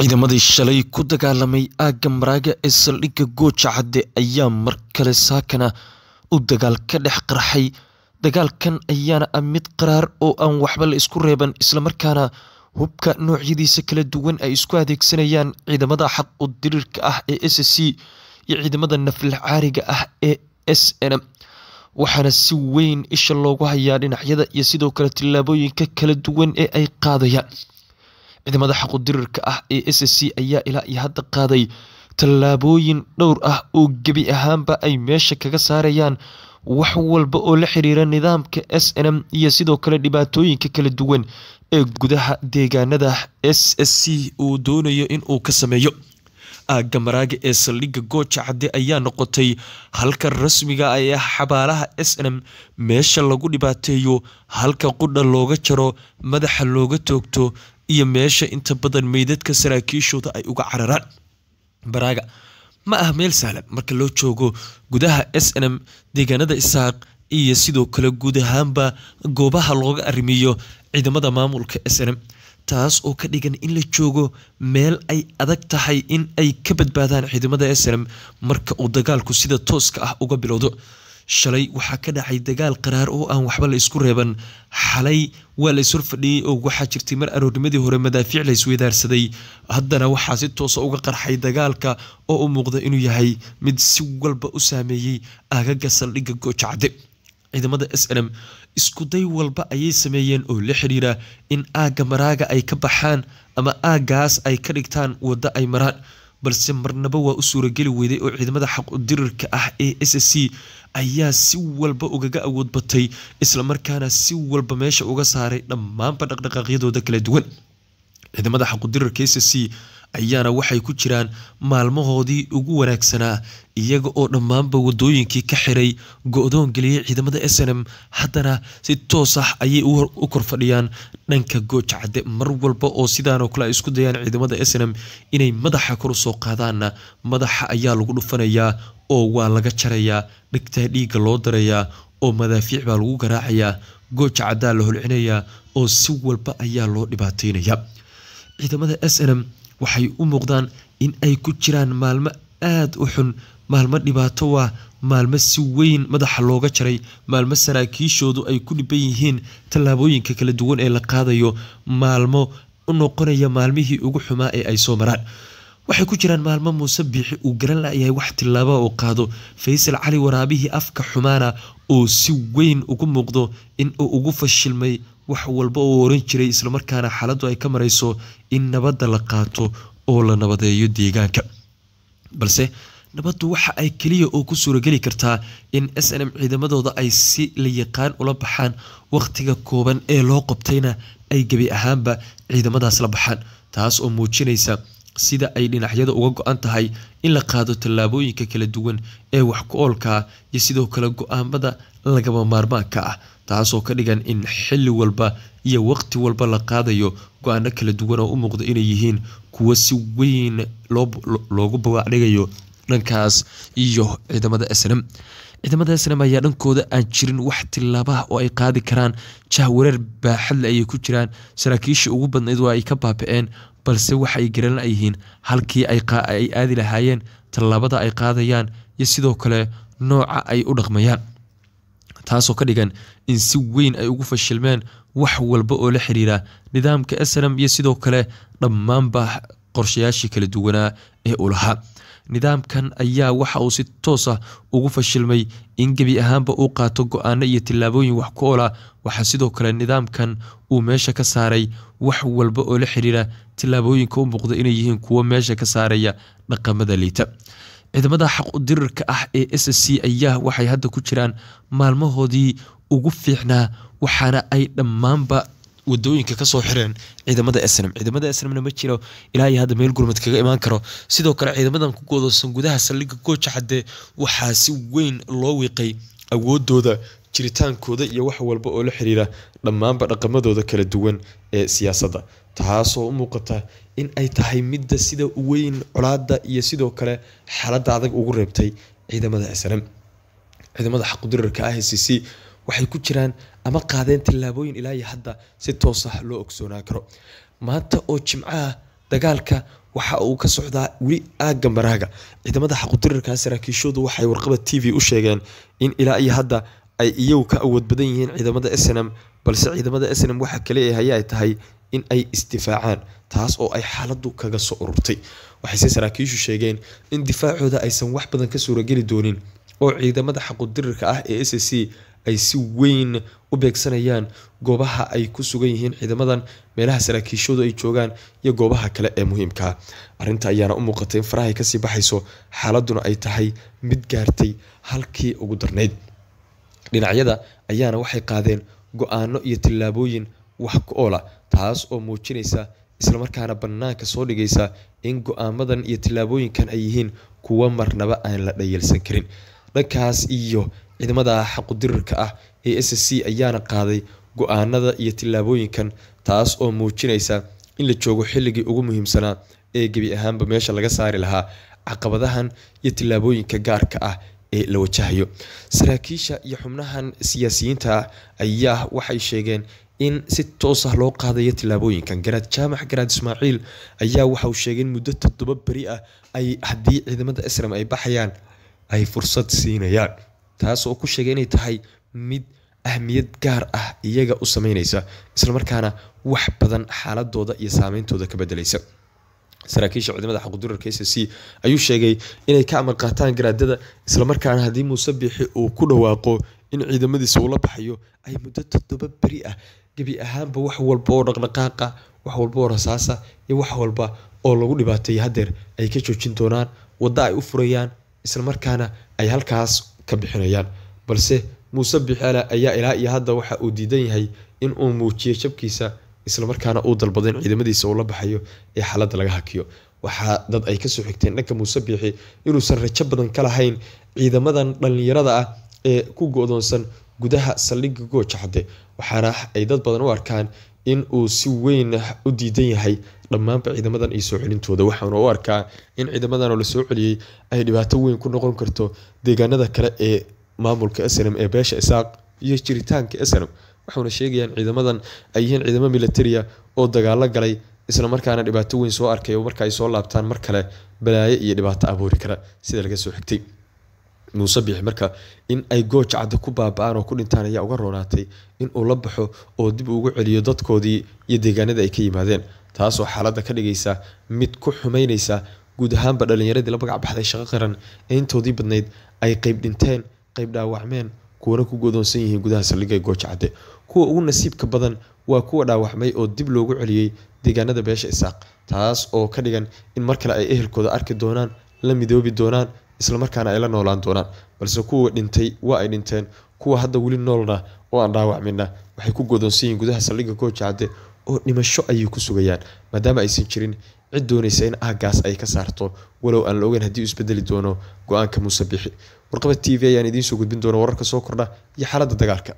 Ciidamadii shalay ku dagaalamay aagga Maraaga ee saldhigga Gooja Cadde ayaa mar kale saakana u dagaal ka dhex qarxay. Dagaalkan ayaana ah mid qaraar oo aan waxba la isku reeban isla markaana hubka noocyadiisa kala duwan ay isku adeegsanayaan ciidamada xaq u dirirka ah ee SSC iyo ciidamada nafla caariga ah ee SNM. Waxaana si weyn isha loogu hayaa dhinacyada iyo sidoo kale tillaabooyinka kala duwan ee ay qaadayaan. Ciidamada xaq u dirirka ah ee SSC ayaa ilaa iyo hadda qaaday tallaabooyin dhowr ah oo gebi ahaanba ay meesha kaga saarayaan wax walba oo la xiriira nidaamka SNM iyo sidoo kale dhibaatooyinka kala duwan ee gudaha deegaanada SSC uu doonayo in uu ka sameeyo. Aagga Maraaga ee saldhigga Gooja Cadde ayaa noqotay halka rasmiga ah xabaalaha SNM meesha lagu dhibaateeyo, halka qudha looga jaro, madaxa looga toogto iyo meesha inta badan meydadka saraakiishooda ay uga cararaan. Maraaga ma aha meel sahlan marka loo joogo gudaha SNM, deegaanada Isaaq iyo sidoo kale guud ahaanba goobaha looga arrimiyo ciidamada maamulka SNM. Taas oo ka dhigan in la joogo meel ay adag tahay in ay ka badbaadaan ciidamada SNM marka uu dagaalku sida tooska ah uga bilowdo. Shalay waxaa ka dhacay dagaal qaraar oo aan waxba la isku reeban. Xalay waa la ishor fadhiyey oo waxaa jirtay mar aroornimadii hore madaafiic la isweydaarsaday. Haddana waxaa si toosa uga qarxay dagaalka oo u muuqda inuu yahay mid si walba u saameeyey aagaga saldhigga Gooja Cadde. Ciidamada SNM isku day walba ayay sameeyeen oo la xiriira in aagga Maraaga ay ka baxaan ama aaggaas ay ka dhigtaan waddo ay maraan. Balse marnaba waa u suurageli weyday oo ciidamada xaq u dirirka ah ee SSC ayaa si walba ugaga awood batay isla markaana si walba meesha uga saaray dhammaanba dhaqdhaqaaqyadooda kala duwan. Ciidamada xaq u dirirka SSC ayaana waxay ku jiraan maalmahoodii ugu wanaagsanaa iyaga oo dhammaanba wadooyinkii ka xiray go-doon geliyey ciidamada SNM haddana si toos ah ayay u kor fadhiyaan dhanka Gooja Cadde. Mar walba oo sidaan oo kale ay isku dayaan ciidamada SNM inay madaxa kor soo qaadaanna madaxa ayaa lagu dhufanayaa oo waa laga jarayaa dhigtaa dhiigga loo darayaa oo madaafiic baa lagu garaacayaa Gooja Caddaa la holcinayaa oo si walba ayaa loo dhibaateynayaa ciidamada SNM waxay u muuqdaan in ay ku jiraan maalmo aada u xun. Maalmo dhibaato waa maalmo si weyn madaxa looga jaray. Maalmo saraakiishoodu ay ku dhiban yihiin tallaabooyinka kala duwan ee la qaadayo. Maalmo u noqonaya maalmihii ugu xumaa ee ay soo maraan waxay ku jiraan maalmo muuse biixi uu garan layahay wax tillaaba uu qaado. Faysal cali waraabihii afka xumaana oo si weyn ugu muuqdo in uu ugu fashilmay wax walba uu oran jiray islamarkaana xaaladdu ay ka marayso in nabadda la qaato oo la nabadeeyo deegaanka. Balse nabaddu waxa ay keliya oo ku suurageli kartaa in SNM ciidamadooda ay si la yaqaan ula baxaan waqtiga kooban ee loo qabtayna ay gebi ahaanba ciidamadaas la baxaan taas oo muujinaysa sida ay dhinacyada uga go-an tahay in la qaado tallaabooyinka kala duwan ee wax ku oolka ah iyo sidoo kale go'aamada lagaba maarmaanka ah taasoo ka dhigan in xilli walba iyo waqti walba la qaadayo go'aano kala duwan oo u muuqda inay yihiin kuwo si weyn loogu bawaacdhigayo dhankaas iyo ciidamada SNM ciidamada SNM ayaa dhankooda aan jirin wax tilaabaha oo ay qaadi karaan jahwareer baaxadle ayay ku jiraan saraakiisha ugu badnayd waa ay ka baaba-een balse waxa ay garan layihiin halkii ay aadi lahaayeen tallaabada ay qaadayaan iyo sidoo kale nooca ay u dhaqmayaan. Taasoo ka dhigan in si weyn ay ugu fashilmeen wax walba oo la xiriira nidaamka SNM iyo sidoo kale dhammaanba qorshayaashii kala duwanaa ee uu lahaa. Nidaamkan ayaa waxa uu si toos ah ugu fashilmay in gebi ahaanba uu qaato go'aano iyo tillaabooyin wax ku oola waxaa sidoo kale nidaamkan uu meesha ka saaray wax walba oo la xiriira tillaabooyinka u muuqda inay yihiin kuwo meesha ka saaraya dhaqamada liita. Ciidamada xaq u dirirka ah ee SSC ayaa waxay hadda ku jiraan maalmahoodii ugu fiicnaa waxaana ay dhammaanba waddooyinka ka soo xireen ciidamada SNM ciidamada SNMna ma jiro ilaa hadda meel gurmad kaga imaan karo. Sidoo kale ciidamadan ku goodoosan gudaha saldhigga Gooja waxaa si weyn loo wiiqay awoodooda jiritaankooda iyo wax walba oo la xiriira dhammaanba dhaqamadooda kala duwan ee siyaasadda. Taasoo u muuqata in ay tahay midda sida weyn colaada iyo sidoo kale xaaladda adag ugu reebtay ciidamada SNM ciidamada xaqudirarka ah SSC waxay ku jiraan ama qaadeen tallaabooyin ilaa iyo hadda si toos ah loo ogsoonaan karo. Maanta oo jimcaha dagaalka waxa uu ka socdaa weli aagga maraaga. Ciidamada xaqudirirka saraakiishoodu waxay warqaba t v u sheegeen in ilaa iyo hadda ay iyagu ka awood badan yihiin ciidamada snm balse ciidamada snm waxa kale ee ay tahay in ay isdifaacaan taas oo ay xaaladu kaga soo ururtay. Waxayse saraakiishu sheegeen in difaacooda aysan wax badan ka suurageli doonin oo ciidamada xaqudirirka ah ee s c ay si weyn u beegsanayaan goobaha ay ku sugan yihiin ciidamadan meelaha saraakiishoodu ay joogaan iyo goobaha kale ee muhiimkaa arinta ayaana u muuqatay in farahay ka sii baxayso xaaladuna ay tahay mid gaartay halkii ugu darnayd. Dhinacyada ayaana waxay qaadeen go'aano iyo tillaabooyin wax ku oola taas oo muujinaysa islamarkaana banaanka soo dhigaysa in go'aamadan iyo tillaabooyinkan ay yihiin kuwo marnaba aan la dhayalsan karin dhankaas iyo ciidamada xaqudirirka ah ee s c ayaana qaaday go'aanada iyo tillaabooyinkan taas oo muujinaysa in la joogo xilligii ugu muhiimsanaa ee gebi ahaanba meesha laga saari lahaa caqabadahan iyo tillaabooyinka gaarka ah ee la wajahayo. Saraakiisha iyo xubnahan siyaasiyiinta ayaa waxay sheegeen in si toos ah loo qaadayo tillaabooyinkan. Garaad jaamac garaad ismaaciil ayaa waxauu sheegay in muddo toddoba beri ah ay haddii ciidamada islam ay baxayaan ay fursad siinayaan. Taas oo ku sheegay inay tahay mid ahmiyad gaar ah iyaga u sameyneysa islamarkaana wax badan xaaladooda iyo saameyntooda ka bedelaysa. Saraakiisha ciidamada xaqudurarka s c ayuu sheegay inay ka amar qaataan garaadada islamarkaana haddii muuse biixi uu ku dhawaaqo in ciidamadiisa uu la baxayo ay muddo toddoba beri ah. Gebi ahaanba wax walba oo dhaqdhaqaaqa wax walba oo rasaasa iyo wax walba oo lagu dhibaateeya hadeer ay ka joojin doonaan waddo ay u furayaan islamarkaana ay halkaas ka bixinayaan. Balse muuse biixaale ayaa ilaa iyo hadda waxa uu diidan yahay in uu muujiyo jabkiisa islamarkaana uu dalbado in ciidamadiisa uu la baxayo ee xaaladda laga hakiyo. Waxaa dad ay ka soo xigteen dhanka muuse biixi inuusan rajo badan ka lahayn ciidamadan dhallinyarada ah ee ku go-doonsan gudaha saldhigga gooja cadde waxaana ay dad badan u arkaan in uu si weyn u diidan yahay dhammaanba ciidamadan iyo soo celintooda. Waxaana u arkaa in ciidamadan oo la soo celiyey ay dhibaato weyn ku noqon karto deegaanada kale ee maamulka snm ee beesha isaaq iyo jiritaanka snm waxauna sheegayaan ciidamadan ay yihiin ciidamo militaria oo dagaalo galay islamarkaana dhibaato weyn soo arkay marka ay soo laabtaan mar kale balaayo iyo dhibaato abuuri kara. Sida laga soo xigtay muuse biixi marka in ay gooja cadda ku baaba-aan oo ku dhintaan ayaa uga roonaatay in uu la baxo oo dib ugu celiyo dadkoodii iyo deegaanada ay ka yimaadeen. Taasoo xaaladda ka dhigaysa mid ku xumeyneysa guud ahaanba dhalinyaradii la magac baxday shaqo qaran. Ee intoodii badnayd ay qeyb dhinteen qeyb dhaawacmeen kuwana ku godoonsan yihiin gudaha saldhigga gooja cadde kuwa ugu nasiibka badan waa kuwa dhaawacmay oo dib loogu celiyey deegaanada beesha isaaq. Taas oo ka dhigan in mar kale ay ehelkooda arki doonaan la midoobi doonaan islamarkaana ay la noolaan doonaan. Balse kuwa dhintay waa ay dhinteen kuwa hadda weli noolna oo aan dhaawacmina waxay ku godoonsan yihiin gudaha saldhigga gooja cadde oo dhimasho ayay ku sugayaan. Maadaama aysan jirin cid doonaysa in aagaas ay ka saarto. Walow aan la ogeyn haddii uu isbedeli doono go'aanka muuse bixi. Warqaba t v ayaan idiin soo gudbin doona wararka soo kordha iyo xaaladda dagaalka